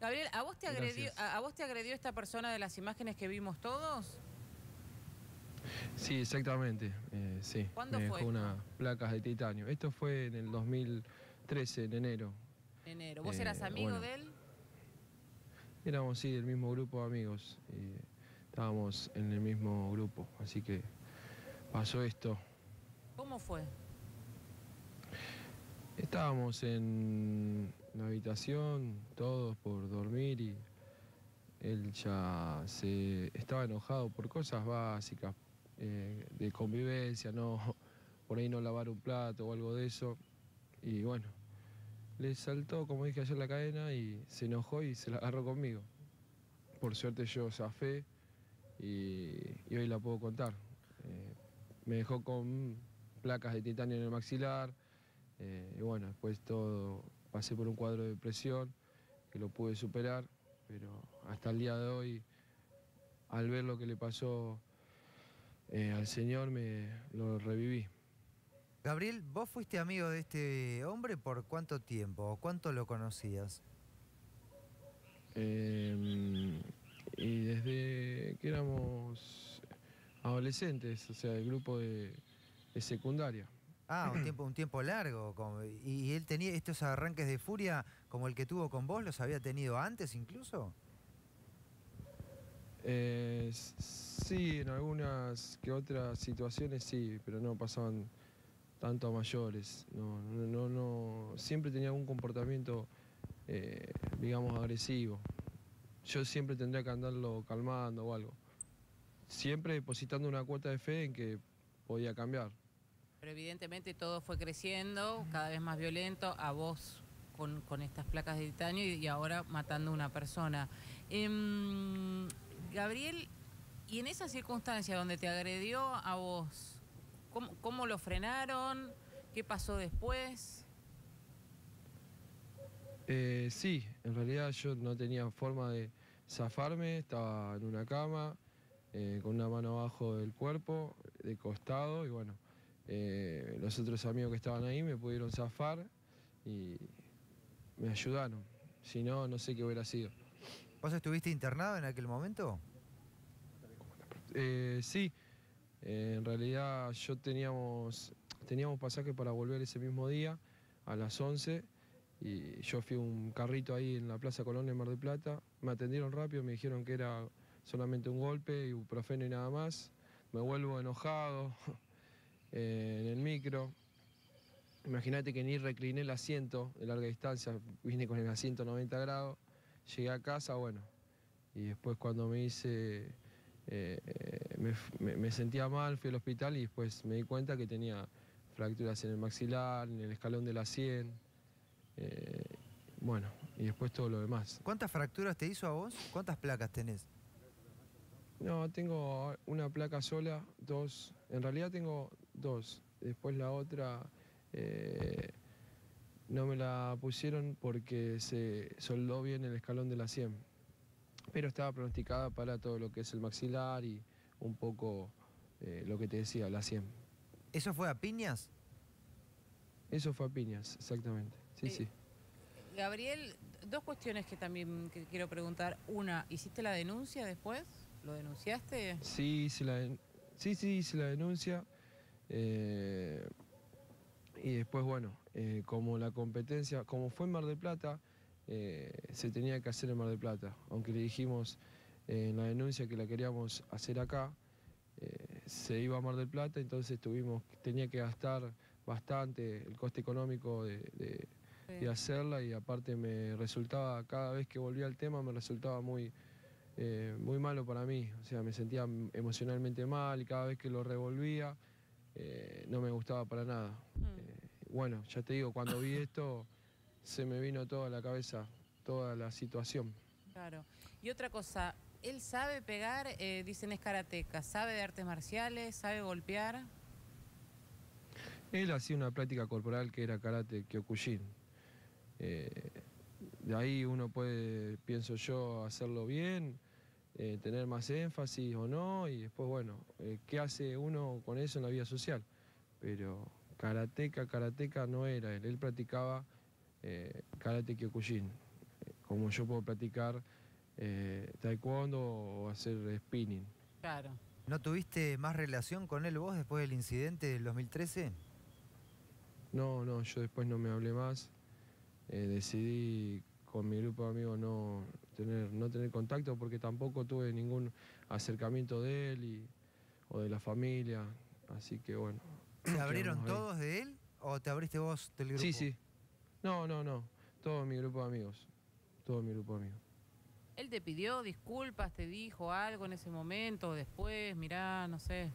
Gabriel, ¿a vos, te agredió, a, a vos te agredió esta persona de las imágenes que vimos todos? Sí, exactamente. eh, sí. ¿Cuándo me fue dejó unas placas de titanio. Esto fue en el 2013, en enero. Enero. ¿Vos Eh, eras amigo bueno. de él? Éramos, sí, del mismo grupo de amigos. estábamos en el mismo grupo. Así que pasó esto. ¿Cómo fue? Estábamos en la habitación, todos por dormir y él ya se estaba enojado por cosas básicas eh, de convivencia, no por ahí no lavar un plato o algo de eso. Y bueno, le saltó, como dije ayer, la cadena y se enojó y se la agarró conmigo. Por suerte yo zafé y, y hoy la puedo contar. Eh, me dejó con placas de titanio en el maxilar. eh, y bueno, después todo, pasé por un cuadro de depresión que lo pude superar, pero hasta el día de hoy, al ver lo que le pasó eh, al Señor, me lo reviví. Gabriel, ¿vos fuiste amigo de este hombre por cuánto tiempo? ¿O cuánto lo conocías? Eh, y desde que éramos adolescentes, o sea, el grupo de, de secundaria. Ah, un tiempo, un tiempo largo. como- ¿Y él tenía estos arranques de furia como el que tuvo con vos? ¿Los había tenido antes incluso? Eh, sí, en algunas que otras situaciones sí, pero no pasaban tanto a mayores. No, no, no, no- siempre tenía algún comportamiento, eh, digamos, agresivo. Yo siempre tendría que andarlo calmando o algo. Siempre depositando una cuota de fe en que podía cambiar. Pero evidentemente todo fue creciendo, cada vez más violento, a vos con, con estas placas de titanio y, ahora matando a una persona. Em, Gabriel, y en esa circunstancia donde te agredió a vos, ¿cómo, cómo lo frenaron? ¿Qué pasó después? Eh, sí, en realidad yo no tenía forma de zafarme, estaba en una cama, eh, con una mano abajo del cuerpo, de costado, y bueno, eh, los otros amigos que estaban ahí me pudieron zafar y me ayudaron. Si no, no sé qué hubiera sido. ¿Vos estuviste internado en aquel momento? Eh, sí, eh, en realidad yo teníamos, teníamos pasaje para volver ese mismo día a las 11 y yo fui a un carrito ahí en la Plaza Colón en Mar del Plata. Me atendieron rápido, me dijeron que era solamente un golpe, ibuprofeno y nada más. Me vuelvo enojado eh, en el micro. Imagínate que ni recliné el asiento de larga distancia, vine con el asiento 90 grados, llegué a casa, bueno, y después cuando me hice, eh, me, me- me sentía mal, fui al hospital y después me di cuenta que tenía fracturas en el maxilar, en el escalón de la sien, eh, bueno, y después todo lo demás. ¿Cuántas fracturas te hizo a vos? ¿Cuántas placas tenés? No, tengo una placa sola, dos, en realidad tengo dos, después la otra eh, no me la pusieron porque se soldó bien el escalón de la sien, pero estaba pronosticada para todo lo que es el maxilar y un poco eh, lo que te decía, la sien. ¿Eso fue a piñas? Eso fue a piñas, exactamente, sí, Eh, sí. Gabriel, dos cuestiones que también que quiero preguntar. Una, ¿hiciste la denuncia después? ¿Lo denunciaste? Sí, hice la, den- sí, sí, hice la denuncia. Eh, y después, bueno, eh, como la competencia, como fue en Mar del Plata, eh, se tenía que hacer en Mar del Plata. Aunque le dijimos en la denuncia que la queríamos hacer acá, se iba a Mar del Plata, entonces tuvimos, tenía que gastar bastante el coste económico de, de- de hacerla y aparte me resultaba, cada vez que volvía al tema me resultaba muy, eh, muy malo para mí, o sea, me sentía emocionalmente mal y cada vez que lo revolvía eh, no me gustaba para nada. Mm. Eh, bueno, ya te digo, cuando vi esto se me vino toda la cabeza, toda la situación. Claro. Y otra cosa, ¿él sabe pegar? Eh, dicen es karateca. ¿Sabe de artes marciales? ¿Sabe golpear? Él hacía una práctica corporal que era karate kyokushin. Eh, de ahí uno puede, pienso yo, hacerlo bien, eh, tener más énfasis o no, y después, bueno, eh, ¿qué hace uno con eso en la vida social? Pero karateca, karateca no era él, él practicaba eh, karate kyokushin, eh, como yo puedo practicar eh, taekwondo o hacer spinning. Claro. ¿No tuviste más relación con él vos después del incidente del 2013? No, no, yo después no me hablé más. Eh, decidí con mi grupo de amigos no tener, no tener contacto porque tampoco tuve ningún acercamiento de él y, o de la familia. Así que bueno. ¿Se abrieron todos de él o te abriste vos del grupo? Sí, sí. No, no, no. Todo mi grupo de amigos. Todo mi grupo de amigos. ¿Él te pidió disculpas, te dijo algo en ese momento, después, mirá, no sé?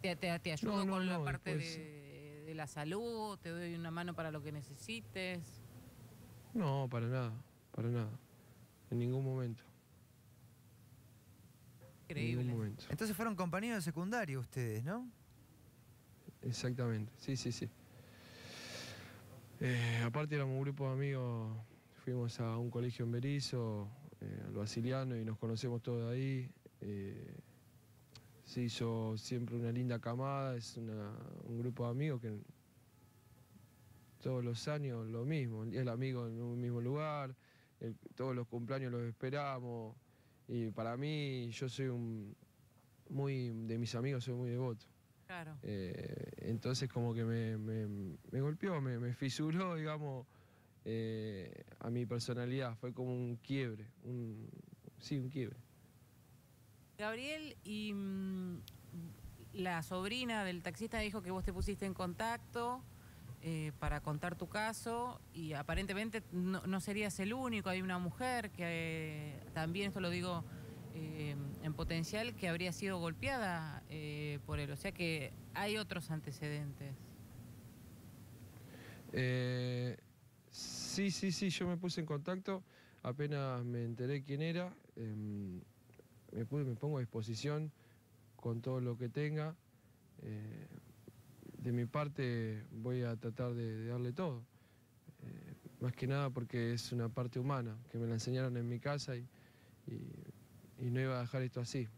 ¿Te, te, te ayudó No, no, con la no, parte después- de, de la salud? ¿Te doy una mano para lo que necesites? No, para nada. Para nada. En ningún momento. En Increíble. ningún momento. Entonces fueron compañeros de secundario ustedes, ¿no? Exactamente, sí, sí, sí. Eh, aparte éramos un grupo de amigos, fuimos a un colegio en Berizo, eh, al Basiliano, y nos conocemos todos de ahí. Eh, se hizo siempre una linda camada, es una- un grupo de amigos que todos los años lo mismo, el amigo en un mismo lugar, el- todos los cumpleaños los esperamos, y para mí yo soy un, muy, de mis amigos soy muy devoto. Claro. Eh, entonces como que me, me- me golpeó, me, me fisuró, digamos, eh, a mi personalidad. Fue como un quiebre, un, sí, un quiebre. Gabriel, y mm, la sobrina del taxista dijo que vos te pusiste en contacto eh, para contar tu caso y aparentemente no, no serías el único, hay una mujer que eh, también, esto lo digo eh, en potencial, que habría sido golpeada por él, o sea que hay otros antecedentes. Sí, sí, sí, yo me puse en contacto, apenas me enteré quién era, em, me, pu- me pongo a disposición con todo lo que tenga. De mi parte voy a tratar de, de darle todo. Eh, más que nada porque es una parte humana, que me la enseñaron en mi casa y, y- y no iba a dejar esto así.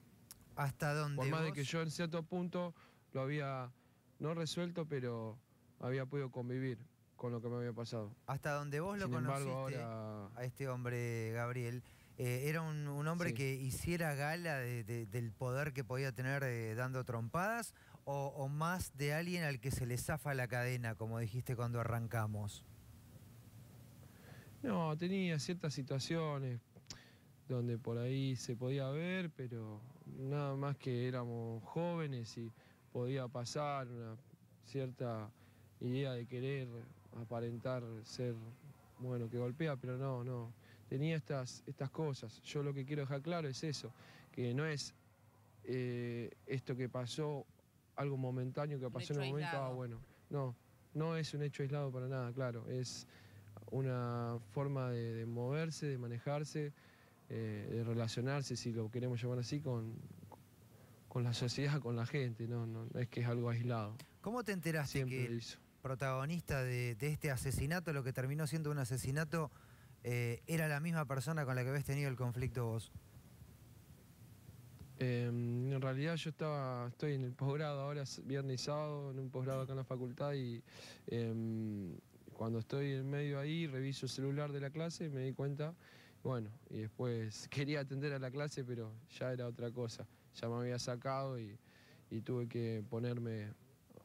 Hasta donde Por más de que yo en cierto punto lo había no resuelto, pero había podido convivir con lo que me había pasado. hasta donde vos lo Sin embargo, conociste ahora a este hombre, Gabriel, eh, era un, un hombre Sí. que hiciera gala de- de- del poder que podía tener eh, dando trompadas o, más de alguien al que se le zafa la cadena, como dijiste cuando arrancamos. No, tenía ciertas situaciones donde por ahí se podía ver, pero nada más que éramos jóvenes y podía pasar una cierta idea de querer aparentar ser bueno que golpea, pero no, no. Tenía estas, estas cosas. Yo lo que quiero dejar claro es eso, que no es eh, esto que pasó, algo momentáneo que pasó en el momento, ah, bueno. No, no es un hecho aislado para nada, claro. Es una forma de, de moverse, de manejarse, eh, de relacionarse, si lo queremos llamar así, con, con la sociedad, con la gente. No, no, no es que es algo aislado. ¿Cómo te enteraste Siempre que el hizo. protagonista de, de este asesinato, lo que terminó siendo un asesinato, eh, era la misma persona con la que habías tenido el conflicto vos? Eh, en realidad yo estaba, estoy en el posgrado ahora, es viernes y sábado, en un posgrado acá en la facultad y eh, cuando estoy en medio ahí reviso el celular de la clase y me di cuenta, bueno, y después quería atender a la clase pero ya era otra cosa, ya me había sacado y tuve que ponerme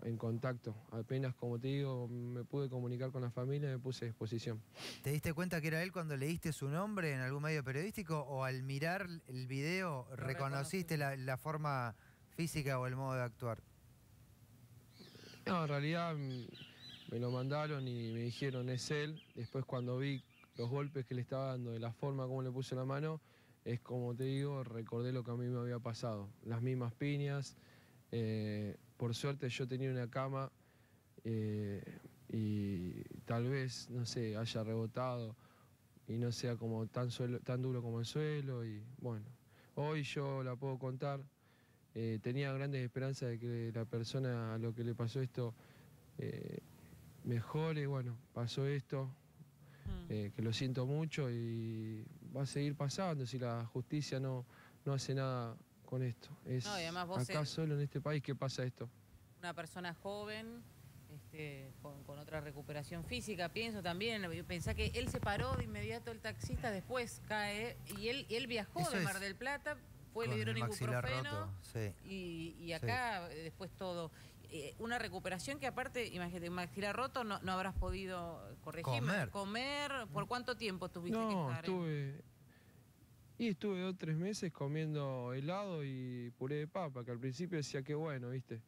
en contacto. Apenas, como te digo, me pude comunicar con la familia y me puse a disposición. ¿Te diste cuenta que era él cuando leíste su nombre en algún medio periodístico o al mirar el video reconociste la, la forma física o el modo de actuar? No, en realidad mm, me lo mandaron y me dijeron es él. Después cuando vi los golpes que le estaba dando, de la forma como le puse la mano, es como te digo, recordé lo que a mí me había pasado. Las mismas piñas. eh, por suerte yo tenía una cama eh, y tal vez, no sé, haya rebotado y no sea como tan, suelo- tan duro como el suelo. Y bueno, hoy yo la puedo contar. Eh, tenía grandes esperanzas de que la persona a lo que le pasó esto eh, mejore. Bueno, pasó esto, Mm. eh, que lo siento mucho y va a seguir pasando si la justicia no, no hace nada con esto. Es No, y además vos acá solo en este país que pasa esto. Una persona joven, este, con, con otra recuperación física, pienso también. Pensá que él se paró de inmediato el taxista, después cae y él, y él viajó Eso de es Mar del Plata, fue, le dieron ibuprofeno sí. y, y acá eh, después todo. Eh, una recuperación que aparte, imagínate, maxilar roto, no, no habrás podido corregirme. Comer. Comer, ¿por cuánto tiempo tuviste que No, estar? en- estuve. Y estuve dos tres meses comiendo helado y puré de papa, que al principio decía que bueno, ¿viste?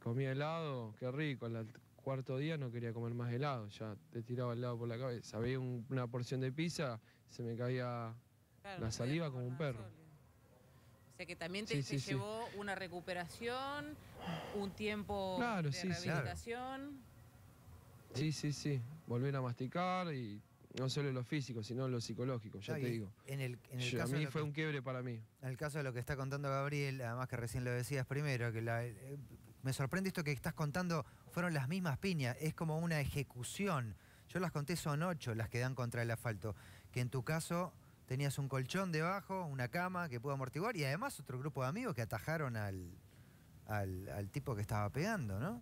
Comía helado, qué rico. Al cuarto día no quería comer más helado, ya te tiraba helado por la cabeza. Había un- una porción de pizza, se me caía. Claro, la saliva como un perro. sólido. O sea que también te, Sí, te sí, sí. llevó una recuperación, un tiempo Claro, de sí, sí. rehabilitación. Sí, sí, sí. Volver a masticar y no solo lo físico, sino lo psicológico, ya No, te digo. En el, en el Yo- a caso de mí fue que- un quiebre para mí. En el caso de lo que está contando Gabriel, además que recién lo decías primero, que la- eh, me sorprende esto que estás contando, fueron las mismas piñas, es como una ejecución. Yo las conté, son ocho las que dan contra el asfalto. Que en tu caso tenías un colchón debajo, una cama que pudo amortiguar y además otro grupo de amigos que atajaron al, al, al tipo que estaba pegando, ¿no?